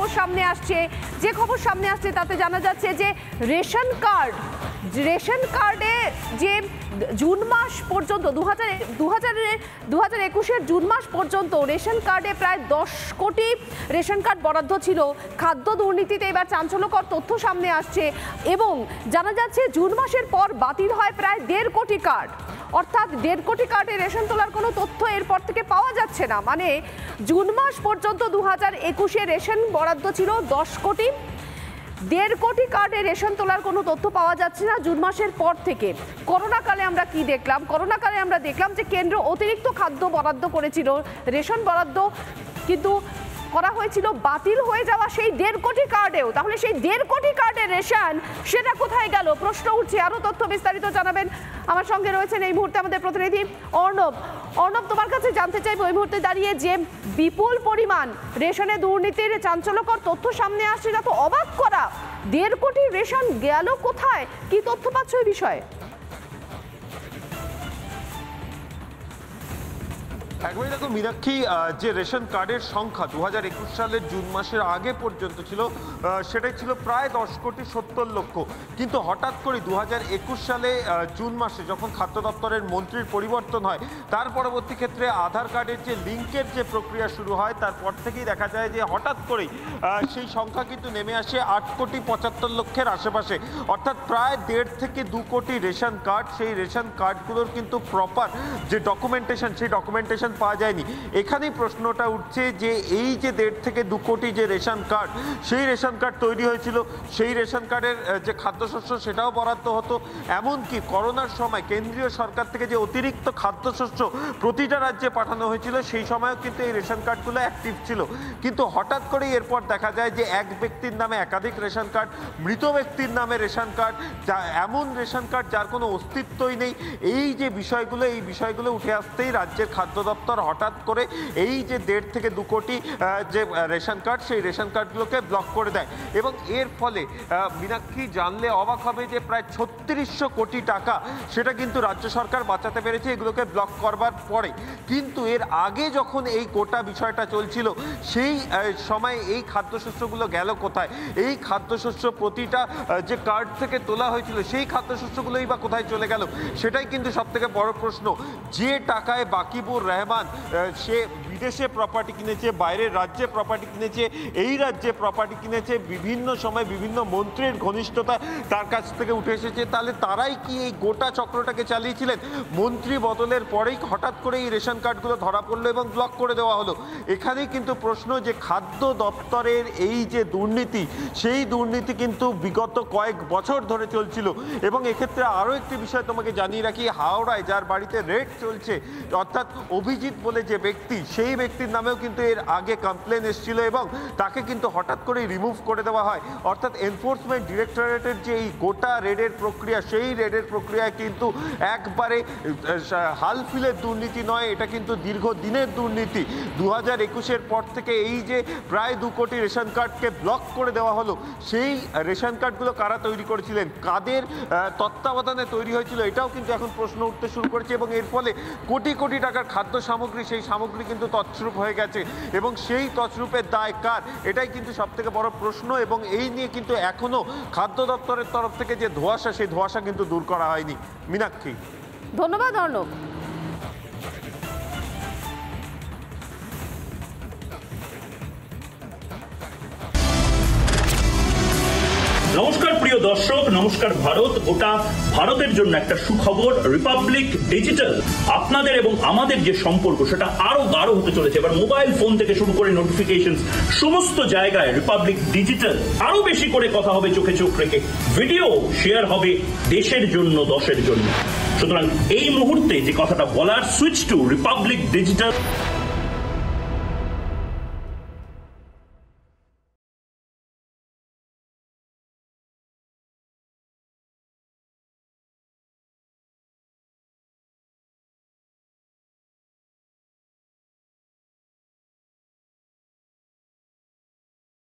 খবর সামনে আসছে। যে খবর সামনে আসছে তাতে জানা যাচ্ছে যে রেশন কার্ড, রেশন কার্ডে যে জুন মাস পর্যন্ত, দু হাজার, দু হাজারের দু হাজার একুশের জুন মাস পর্যন্ত রেশন কার্ডে প্রায় দশ কোটি রেশন কার্ড বরাদ্দ ছিল। খাদ্য দুর্নীতিতে এবার চাঞ্চল্যকর তথ্য সামনে আসছে এবং জানা যাচ্ছে জুন মাসের পর বাতিল হয় প্রায় দেড় কোটি কার্ড। অর্থাৎ দেড় কোটি কার্ডে রেশন তোলার কোনো তথ্য এরপর থেকে পাওয়া যাচ্ছে না। মানে জুন মাস পর্যন্ত দু হাজার একুশে রেশন বরাদ্দ ছিল দশ কোটি। দেড় কোটি কার্ডে রেশন তোলার কোনো তথ্য পাওয়া যাচ্ছে না জুন মাসের পর থেকে। করোনাকালে আমরা কি দেখলাম? করোনাকালে আমরা দেখলাম যে কেন্দ্র অতিরিক্ত খাদ্য বরাদ্দ করেছিল। রেশন বরাদ্দ কিন্তু করা হয়েছিল, বাতিল হয়ে যাওয়া সেই দেড় কোটি কার্ডেও। তাহলে সেই দেড় কোটি কার্ডের রেশন সেটা কোথায় গেল? প্রশ্ন উঠছে আরও তথ্য বিস্তারিত জানাবেন। আমার সঙ্গে রয়েছেন এই মুহূর্তে আমাদের প্রতিনিধি অর্ণব। অর্ণব, তোমার কাছে জানতে চাইব, এই মুহূর্তে দাঁড়িয়ে যে বিপুল পরিমাণ রেশনে দুর্নীতির চাঞ্চল্যকর তথ্য সামনে আসছে যা তো অবাক করা। দেড় কোটি রেশন গেল কোথায়? কি তথ্য পাচ্ছ এই বিষয়ে? একবারই দেখো মীনাক্ষী যে রেশন কার্ডের সংখ্যা দু হাজার একুশ সালের জুন মাসের আগে পর্যন্ত ছিল সেটাই ছিল প্রায় দশ কোটি সত্তর লক্ষ। কিন্তু হঠাৎ করে দু হাজার একুশ সালে জুন মাসে যখন খাদ্য দপ্তরের মন্ত্রীর পরিবর্তন হয়, তার পরবর্তী ক্ষেত্রে আধার কার্ডের যে লিঙ্কের যে প্রক্রিয়া শুরু হয়, তারপর থেকেই দেখা যায় যে হঠাৎ করেই সেই সংখ্যা কিন্তু নেমে আসে আট কোটি পঁচাত্তর লক্ষের আশেপাশে। অর্থাৎ প্রায় দেড় থেকে দু কোটি রেশন কার্ড, সেই রেশন কার্ডগুলোর কিন্তু প্রপার যে ডকুমেন্টেশন সেই ডকুমেন্টেশন পাওয়া যায়নি। এখানেই প্রশ্নটা উঠছে যে এই যে দেড় থেকে দু কোটি যে রেশন কার্ড, সেই রেশন কার্ড তৈরি হয়েছিল। সেই রেশন কার্ডের যে খাদ্যশস্য সেটাও বরাদ্দ হতো। এমনকি করোনার সময় কেন্দ্রীয় সরকার থেকে যে অতিরিক্ত খাদ্যশস্য প্রতিটা রাজ্যে পাঠানো হয়েছিল, সেই সময়ও কিন্তু এই রেশন কার্ডগুলো অ্যাক্টিভ ছিল। কিন্তু হঠাৎ করে এরপর দেখা যায় যে এক ব্যক্তির নামে একাধিক রেশন কার্ড, মৃত ব্যক্তির নামে রেশন কার্ড, যা এমন রেশন কার্ড যার কোনো অস্তিত্বই নেই। এই যে বিষয়গুলো, এই বিষয়গুলো উঠে আসতেই রাজ্যের খাদ্য দপ্তর হঠাৎ করে এই যে দেড় থেকে দু কোটি যে রেশন কার্ড, সেই রেশন কার্ডগুলোকে ব্লক করে দেয়। এবং এর ফলে মীনাক্ষী জানলে অবাক হবে যে প্রায় ছত্রিশশো কোটি টাকা সেটা কিন্তু রাজ্য সরকার বাঁচাতে পেরেছে, এগুলোকে ব্লক করবার পরে। কিন্তু এর আগে যখন এই গোটা বিষয়টা চলছিল, সেই সময় এই খাদ্যশস্যগুলো গেল কোথায়? এই খাদ্যশস্য প্রতিটা যে কার্ড থেকে তোলা হয়েছিল, সেই খাদ্যশস্যগুলোই বা কোথায় চলে গেল? সেটাই কিন্তু সব থেকে বড় প্রশ্ন। যে টাকায় বাকিবুর রহমান আহ, সে বিদেশে প্রপার্টি কিনেছে বাইরের রাজ্যে প্রপার্টি কিনেছে এই রাজ্যে প্রপার্টি কিনেছে বিভিন্ন সময় বিভিন্ন মন্ত্রীর ঘনিষ্ঠতা তার কাছ থেকে উঠে এসেছে। তাহলে তারাই কি এই গোটা চক্রটাকে চালিয়েছিলেন? মন্ত্রী বদলের পরেই হঠাৎ করে এই রেশন কার্ডগুলো ধরা পড়ল এবং ব্লক করে দেওয়া হলো। এখানেই কিন্তু প্রশ্ন যে খাদ্য দপ্তরের এই যে দুর্নীতি সেই দুর্নীতি কিন্তু বিগত কয়েক বছর ধরে চলছিল। এবং এক্ষেত্রে আরও একটি বিষয় তোমাকে জানিয়ে রাখি হাওড়ায় যার বাড়িতে রেড চলছে অর্থাৎ অভিজিৎ বলে যে ব্যক্তি, সেই ব্যক্তির নামেও কিন্তু এর আগে কমপ্লেন এসেছিল এবং তাকে কিন্তু হঠাৎ করেই রিমুভ করে দেওয়া হয়। অর্থাৎ এনফোর্সমেন্ট ডিরেক্টরেটের যে এই গোটা রেডের প্রক্রিয়া, সেই রেডের প্রক্রিয়ায় কিন্তু একবারে হালফিলের দুর্নীতি নয়, এটা কিন্তু দীর্ঘদিনের দুর্নীতি। দু হাজার একুশের পর থেকে এই যে প্রায় দু কোটি রেশন কার্ডকে ব্লক করে দেওয়া হলো, সেই রেশন কার্ডগুলো কারা তৈরি করেছিলেন? কাদের তত্ত্বাবধানে তৈরি হয়েছিল? এটাও কিন্তু এখন প্রশ্ন উঠতে শুরু করেছে এবং এর ফলে কোটি কোটি টাকার খাদ্য সামগ্রী, সেই সামগ্রী কিন্তু তছরূপ হয়ে গেছে। এবং সেই তছরূপের দায় কার? এটাই কিন্তু সব থেকে বড় প্রশ্ন এবং এই নিয়ে কিন্তু এখনও খাদ্য দপ্তরের তরফ থেকে যে ধোয়াশা, সেই ধোয়াশা কিন্তু দূর করা হয়নি। মীনাক্ষী। ধন্যবাদ, অর্ণব। নমস্কার প্রিয় দর্শক, নমস্কার ভারত। গোটা ভারতের জন্য একটা সুখবর রিপাবলিক ডিজিটাল আপনাদের এবং আমাদের যে সম্পর্ক, সেটা আরও গাঢ় হতে চলেছে। এবার মোবাইল ফোন থেকে শুরু করে নোটিফিকেশন সমস্ত জায়গায় রিপাবলিক ডিজিটাল আরও বেশি করে কথা হবে চোখে চোখ রেখে। ভিডিও শেয়ার হবে দেশের জন্য, দশের জন্য। সুতরাং এই মুহূর্তে যে কথাটা বলার সুইচ টু রিপাবলিক ডিজিটাল